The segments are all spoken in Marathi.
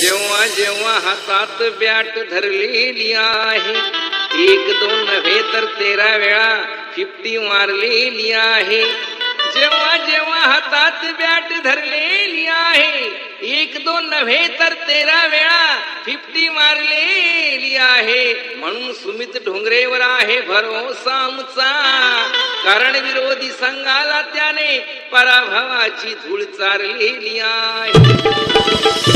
जेव्हा जेव्हा हातात बॅट धरलेली आहे एक दोन नव्हे तर तेरा वेळा फिफ्टी मारलेली आहे. जेव्हा जेव्हा हातात बॅट धरलेली आहे एक दोन नव्हे तर तेरा वेळा फिफ्टी मारलेली आहे. म्हणून सुमित ढोंगरेवर आहे भरोसा आमचा. कारण विरोधी संघाला त्याने पराभवाची धूळ चारलेली आहे.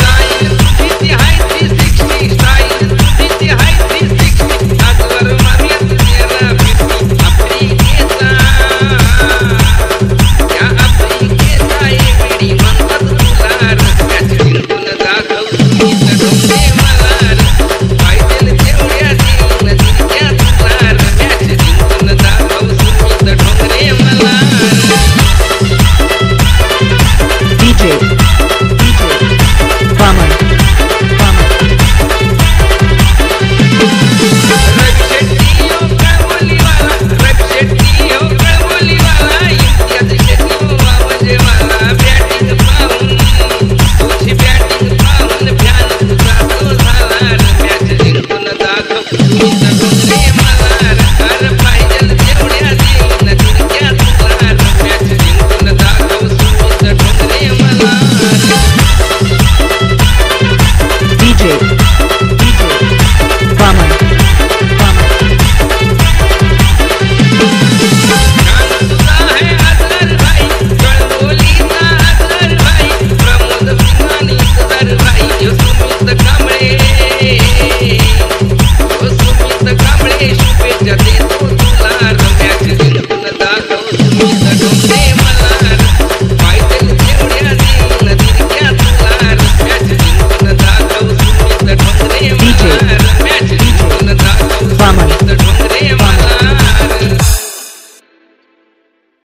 गुजरी माला